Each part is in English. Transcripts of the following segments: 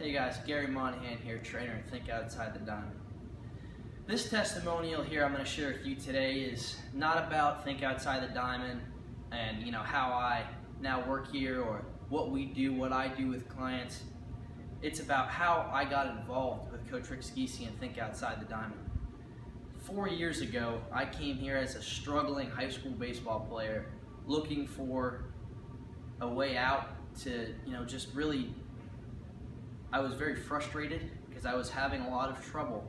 Hey guys, Gary Monahan here, trainer and Think Outside the Diamond. This testimonial here I'm going to share with you today is not about Think Outside the Diamond and you know how I now work here or what we do, what I do with clients. It's about how I got involved with Coach Rick Saggese and Think Outside the Diamond. Four years ago, I came here as a struggling high school baseball player looking for a way out to, you know, just really I was very frustrated because I was having a lot of trouble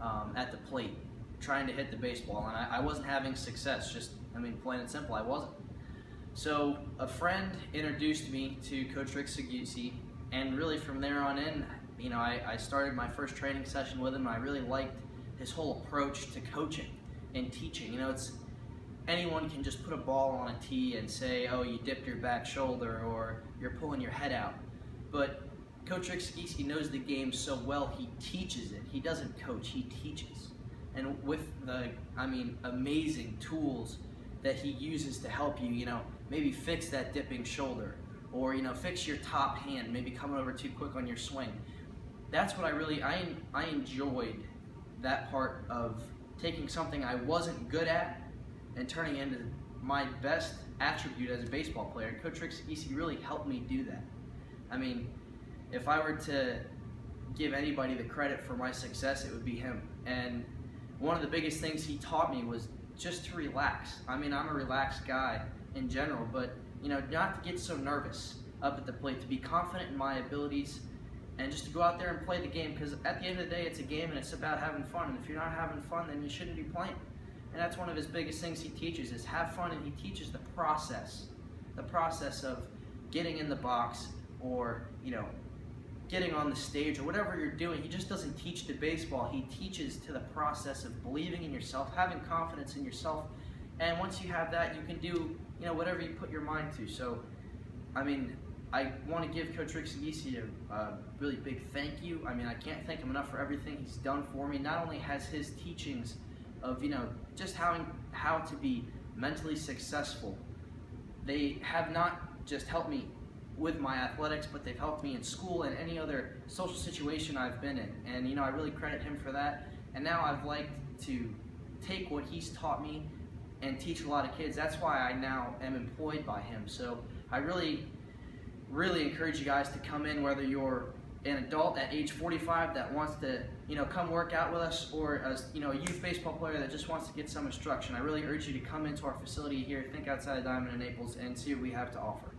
um, at the plate trying to hit the baseball, and I, I, wasn't having success. Just, I mean, plain and simple, I wasn't. So a friend introduced me to Coach Rick Saggese, and really from there on in, you know, I, I started my first training session with him. I really liked his whole approach to coaching and teaching. You know, it's anyone can just put a ball on a tee and say, oh, you dipped your back shoulder or you're pulling your head out. But Coach Rick Saggese knows the game so well, he teaches it. He doesn't coach, he teaches. And with the, I mean, amazing tools that he uses to help you, you know, maybe fix that dipping shoulder or, you know, fix your top hand, maybe coming over too quick on your swing. That's what I really, I, I enjoyed that part of taking something I wasn't good at and turning it into my best attribute as a baseball player. Coach Rick Saggese really helped me do that. I mean, if I were to give anybody the credit for my success, it would be him. And one of the biggest things he taught me was just to relax. I mean, I'm a relaxed guy in general, but you know, not to get so nervous up at the plate, to be confident in my abilities, and just to go out there and play the game. Because at the end of the day, it's a game and it's about having fun. And if you're not having fun, then you shouldn't be playing. And that's one of his biggest things he teaches is have fun, and he teaches the process, the process of getting in the box or you know getting on the stage or whatever you're doing. He just doesn't teach the baseball. He teaches to the process of believing in yourself, having confidence in yourself. And once you have that, you can do, you know, whatever you put your mind to. So, I mean, I want to give Coach Rick Saggese a, a really big thank you. I mean, I can't thank him enough for everything he's done for me. Not only has his teachings of, you know, just how, how to be mentally successful, they have not just helped me with my athletics, but they've helped me in school and any other social situation I've been in. And you know, I really credit him for that. And now I've liked to take what he's taught me and teach a lot of kids. That's why I now am employed by him. So I really, really encourage you guys to come in, whether you're an adult at age 45 that wants to, you know, come work out with us, or a, you know, a youth baseball player that just wants to get some instruction. I really urge you to come into our facility here, Think Outside Diamond in Naples, and see what we have to offer.